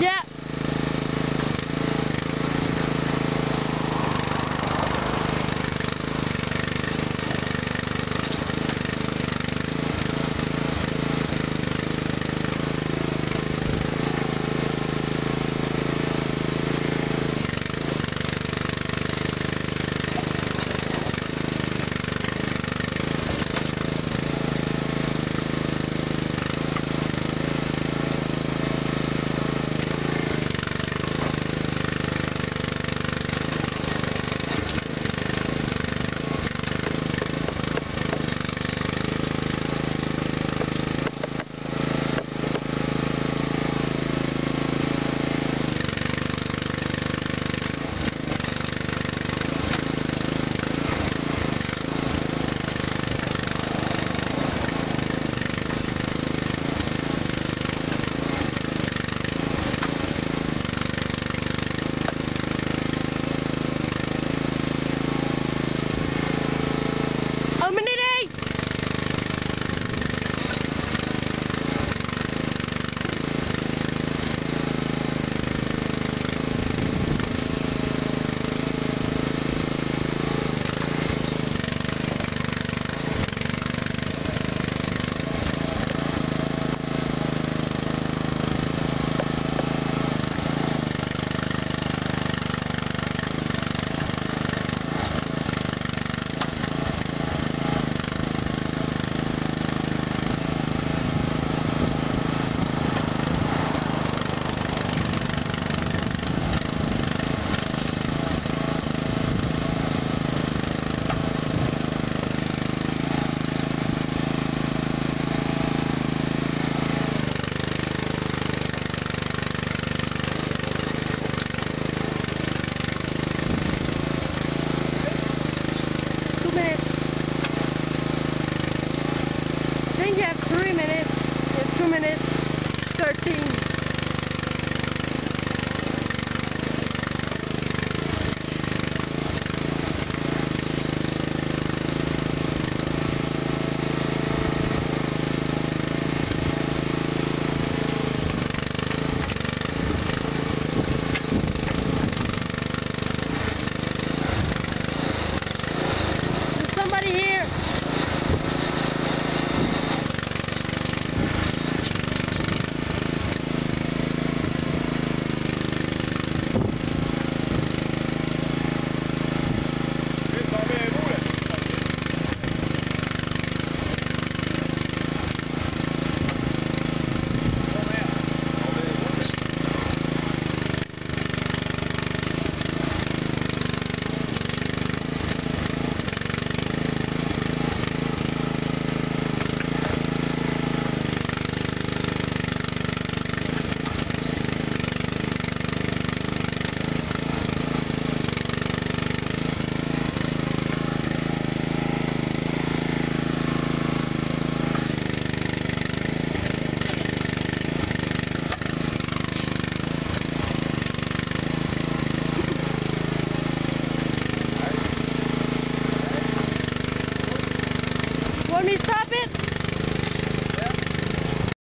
Yeah. minutes 13